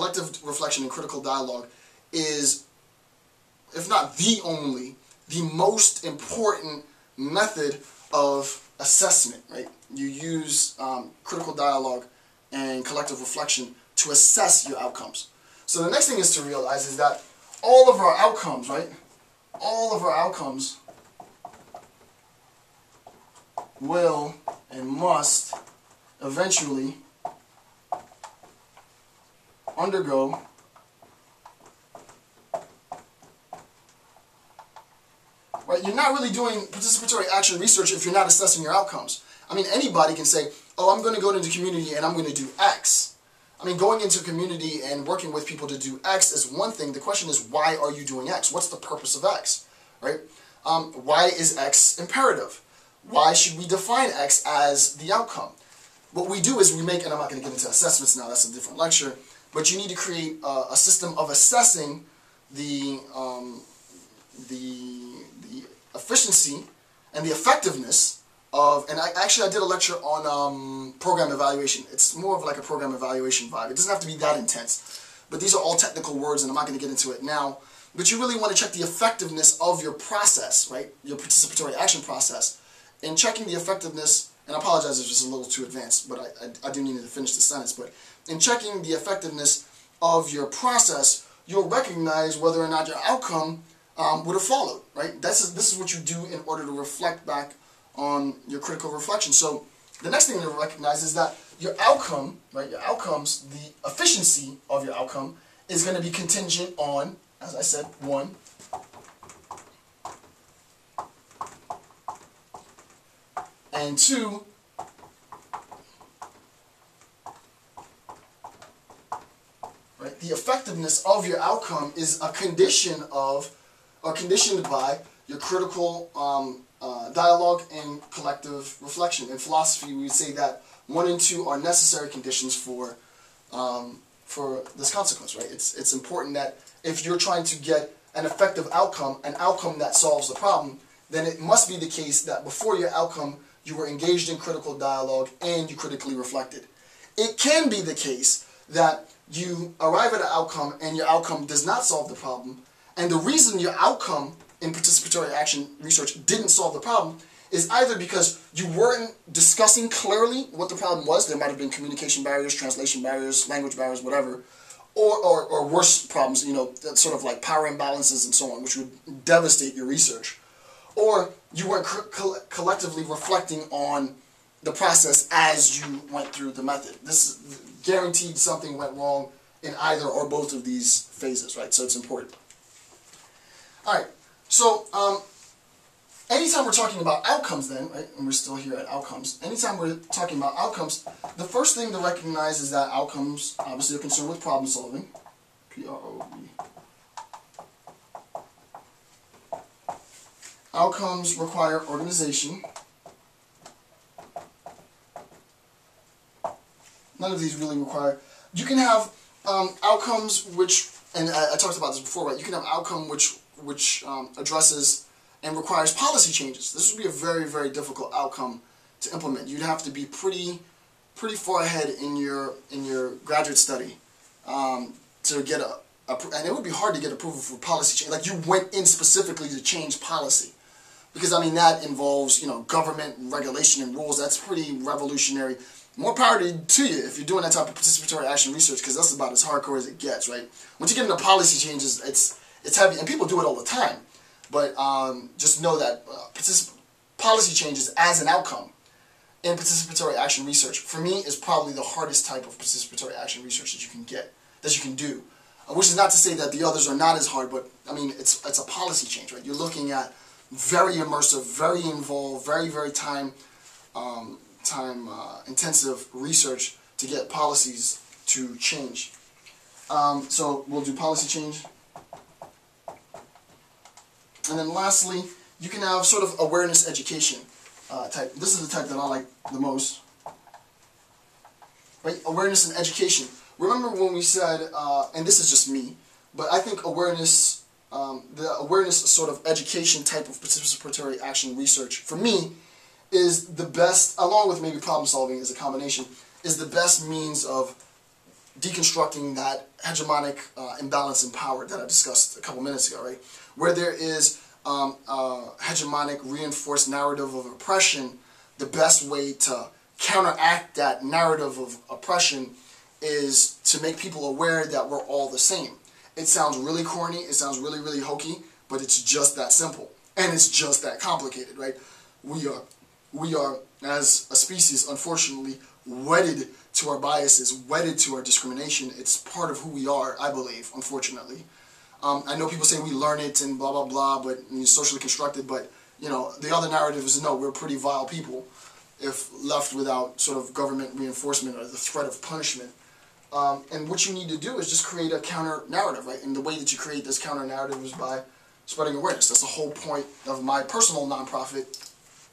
collective reflection and critical dialogue is, if not the only, the most important method of assessment, right? You use um, critical dialogue and collective reflection to assess your outcomes. So the next thing is to realize is that all of our outcomes, right? All of our outcomes will and must eventually undergo right? You're not really doing participatory action research if you're not assessing your outcomes. I mean, anybody can say, oh, I'm going to go into community and I'm going to do X. I mean, going into community and working with people to do X is one thing. The question is, why are you doing X? What's the purpose of X, right? Um, why is X imperative? Why should we define X as the outcome? What we do is we make, and I'm not going to get into assessments now, that's a different lecture, but you need to create a, a system of assessing the, um, the, the efficiency and the effectiveness of, and I actually I did a lecture on um, program evaluation. It's more of like a program evaluation vibe. It doesn't have to be that intense, but these are all technical words, and I'm not going to get into it now. But you really want to check the effectiveness of your process, right? Your participatory action process, and checking the effectiveness. And I apologize if it's a little too advanced, but I, I, I do need to finish the sentence. But in checking the effectiveness of your process, you'll recognize whether or not your outcome um, would have followed, right? This is, this is what you do in order to reflect back on your critical reflection. So the next thing to recognize is that your outcome, right, your outcomes, the efficiency of your outcome is going to be contingent on, as I said, one, and two, right, the effectiveness of your outcome is a condition of, or conditioned by your critical um, uh, dialogue and collective reflection. In philosophy, we would say that one and two are necessary conditions for um, for this consequence, right? It's it's important that if you're trying to get an effective outcome, an outcome that solves the problem, then it must be the case that before your outcome, you were engaged in critical dialogue and you critically reflected. It can be the case that you arrive at an outcome and your outcome does not solve the problem, and the reason your outcome in participatory action research didn't solve the problem is either because you weren't discussing clearly what the problem was, there might have been communication barriers, translation barriers, language barriers, whatever, or, or, or worse problems, you know, sort of like power imbalances and so on, which would devastate your research. Or you weren't co collectively reflecting on the process as you went through the method. This is guaranteed something went wrong in either or both of these phases, right? So it's important. All right. So, um, anytime we're talking about outcomes then, right, and we're still here at outcomes, anytime we're talking about outcomes, the first thing to recognize is that outcomes obviously are concerned with problem solving. P-R-O-B. Outcomes require organization. None of these really require. You can have um, outcomes which, and I, I talked about this before, right? You can have outcome which which um, addresses and requires policy changes. This would be a very, very difficult outcome to implement. You'd have to be pretty, pretty far ahead in your in your graduate study um, to get a, a, and it would be hard to get approval for policy change. Like you went in specifically to change policy, because I mean that involves you know government regulation and rules. That's pretty revolutionary. More power to, to you if you're doing that type of participatory action research, because that's about as hardcore as it gets, right? Once you get into policy changes, it's it's heavy, and people do it all the time. But um, just know that uh, policy changes as an outcome in participatory action research, for me, is probably the hardest type of participatory action research that you can get, that you can do. Uh, which is not to say that the others are not as hard, but I mean, it's, it's a policy change, right? You're looking at very immersive, very involved, very, very time, um, time uh, intensive research to get policies to change. Um, so we'll do policy change. And then lastly, you can have sort of awareness education uh, type. This is the type that I like the most. Right? Awareness and education. Remember when we said, uh, and this is just me, but I think awareness, um, the awareness sort of education type of participatory action research, for me, is the best, along with maybe problem solving as a combination, is the best means of deconstructing that hegemonic uh, imbalance in power that I discussed a couple minutes ago, right? Where there is um, hegemonic reinforced narrative of oppression, the best way to counteract that narrative of oppression is to make people aware that we're all the same. It sounds really corny, it sounds really, really hokey, but it's just that simple. And it's just that complicated, right? We are, we are, as a species, unfortunately, wedded to our biases, wedded to our discrimination. It's part of who we are, I believe, unfortunately. Um, I know people say we learn it and blah, blah, blah, but it's socially constructed, but, you know, the other narrative is no, we're pretty vile people if left without sort of government reinforcement or the threat of punishment. Um, and what you need to do is just create a counter narrative, right? And the way that you create this counter narrative is by spreading awareness. That's the whole point of my personal nonprofit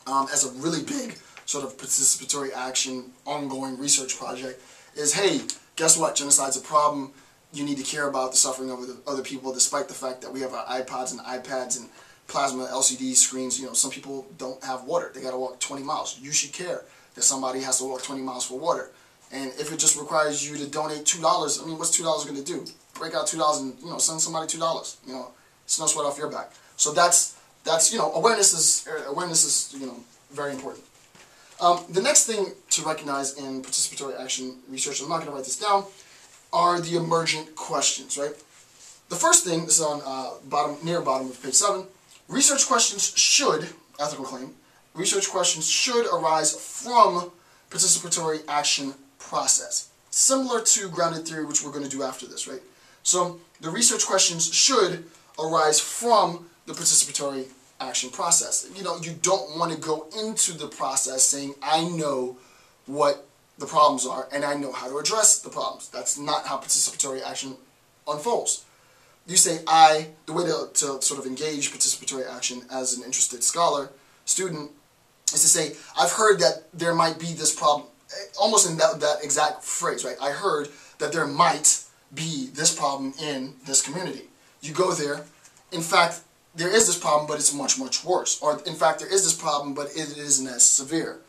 um, as a really big sort of participatory action, ongoing research project is, hey, guess what? Genocide's a problem. You need to care about the suffering of other people, despite the fact that we have our iPods and iPads and plasma LCD screens. You know, some people don't have water. They got to walk 20 miles. You should care that somebody has to walk 20 miles for water. And if it just requires you to donate $2, I mean, what's $2 going to do? Break out $2 and, you know, send somebody $2. You know, it's no sweat off your back. So that's, that's you know, awareness is, awareness is, you know, very important. Um, the next thing to recognize in participatory action research, I'm not going to write this down, are the emergent questions, right? The first thing, this is on uh, bottom near bottom of page 7, research questions should, ethical claim, research questions should arise from participatory action process. Similar to grounded theory, which we're going to do after this, right? So the research questions should arise from the participatory action process. You know, you don't want to go into the process saying, I know what the problems are and I know how to address the problems. That's not how participatory action unfolds. You say, I, the way to, to sort of engage participatory action as an interested scholar, student, is to say, I've heard that there might be this problem, almost in that, that exact phrase, right? I heard that there might be this problem in this community. You go there. In fact, there is this problem, but it's much, much worse. Or, in fact, there is this problem, but it isn't as severe.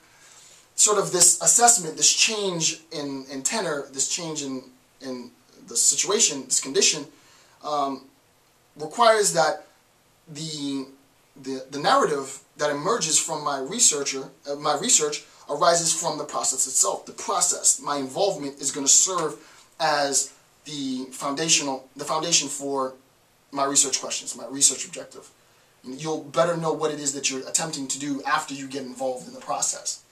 Sort of this assessment, this change in, in tenor, this change in, in the situation, this condition, um, requires that the, the, the narrative that emerges from my researcher, uh, my research arises from the process itself. The process, my involvement is going to serve as the foundational, the foundation for my research questions, my research objective. You'll better know what it is that you're attempting to do after you get involved in the process.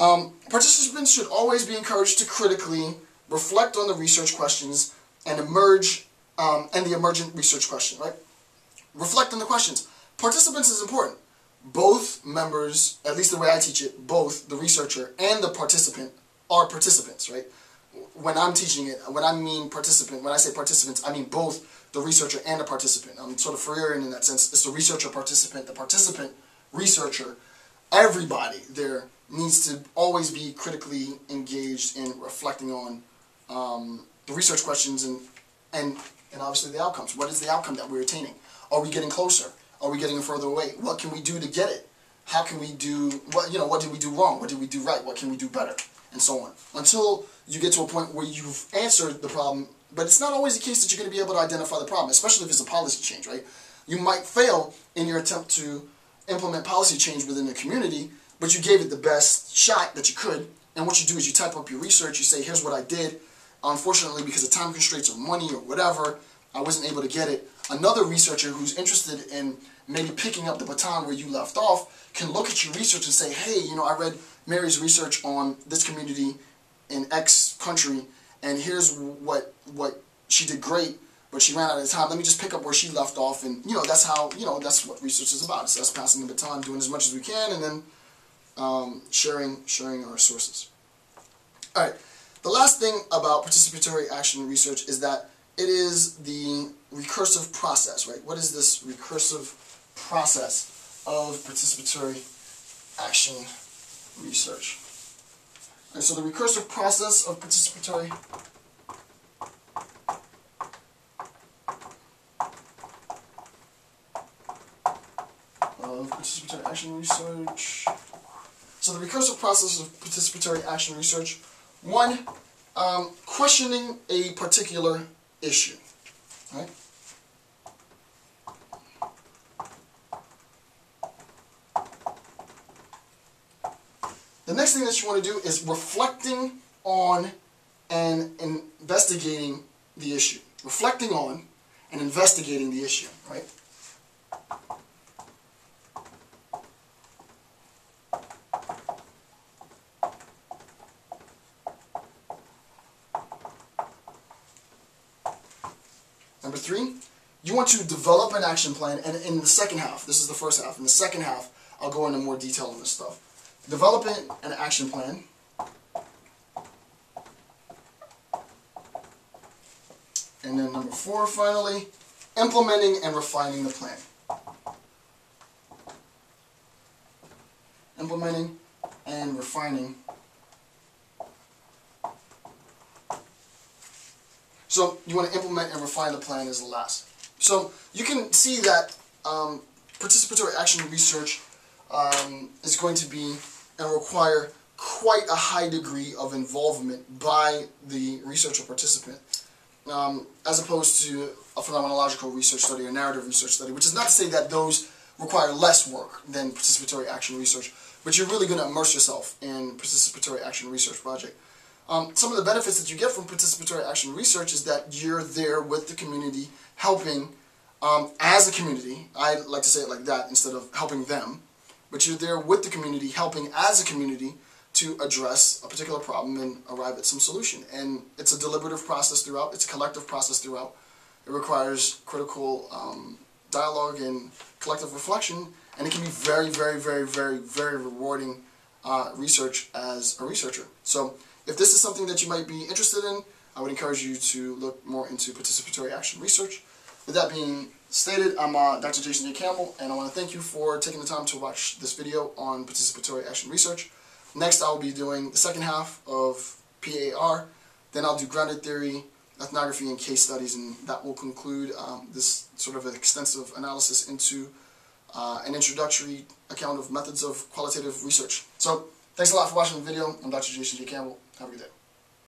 Um, participants should always be encouraged to critically reflect on the research questions and emerge um, and the emergent research question, right? Reflect on the questions. Participants is important. Both members, at least the way I teach it, both the researcher and the participant are participants, right? When I'm teaching it, when I mean participant, when I say participants, I mean both the researcher and the participant. I'm sort of Freirean in that sense. It's the researcher participant, the participant researcher. Everybody there needs to always be critically engaged in reflecting on um, the research questions and, and, and obviously the outcomes. What is the outcome that we're attaining? Are we getting closer? Are we getting further away? What can we do to get it? How can we do, what, you know, what did we do wrong? What did we do right? What can we do better? And so on. Until you get to a point where you've answered the problem but it's not always the case that you're going to be able to identify the problem, especially if it's a policy change, right? You might fail in your attempt to implement policy change within the community, but you gave it the best shot that you could. And what you do is you type up your research, you say, here's what I did. Unfortunately, because of time constraints or money or whatever, I wasn't able to get it. Another researcher who's interested in maybe picking up the baton where you left off can look at your research and say, hey, you know, I read Mary's research on this community in X country, and here's what what she did great, but she ran out of time. Let me just pick up where she left off, and you know that's how you know that's what research is about. It's us passing the baton, doing as much as we can, and then um, sharing sharing our sources. All right. The last thing about participatory action research is that it is the recursive process, right? What is this recursive process of participatory action research? So the recursive process of participatory of participatory action research. So the recursive process of participatory action research. One, um, questioning a particular issue. Right? The next thing that you want to do is reflecting on and investigating the issue. Reflecting on and investigating the issue, right? Number three, you want to develop an action plan, and in the second half, this is the first half, in the second half, I'll go into more detail on this stuff. Developing an action plan. And then number four, finally, implementing and refining the plan. Implementing and refining So you want to implement and refine the plan as the last. So you can see that um, participatory action research um, is going to be and require quite a high degree of involvement by the researcher participant um, as opposed to a phenomenological research study or narrative research study, which is not to say that those require less work than participatory action research, but you're really going to immerse yourself in participatory action research project. Um, some of the benefits that you get from participatory action research is that you're there with the community helping um, as a community. I like to say it like that instead of helping them. But you're there with the community helping as a community to address a particular problem and arrive at some solution. And it's a deliberative process throughout. It's a collective process throughout. It requires critical um, dialogue and collective reflection. And it can be very, very, very, very, very rewarding uh, research as a researcher. So if this is something that you might be interested in, I would encourage you to look more into participatory action research. With that being stated, I'm uh, Dr. Jason J. Campbell, and I want to thank you for taking the time to watch this video on participatory action research. Next, I'll be doing the second half of PAR. Then I'll do grounded theory, ethnography, and case studies, and that will conclude um, this sort of extensive analysis into uh, an introductory account of methods of qualitative research. So, thanks a lot for watching the video. I'm Dr. Jason J. Campbell. Have a good day.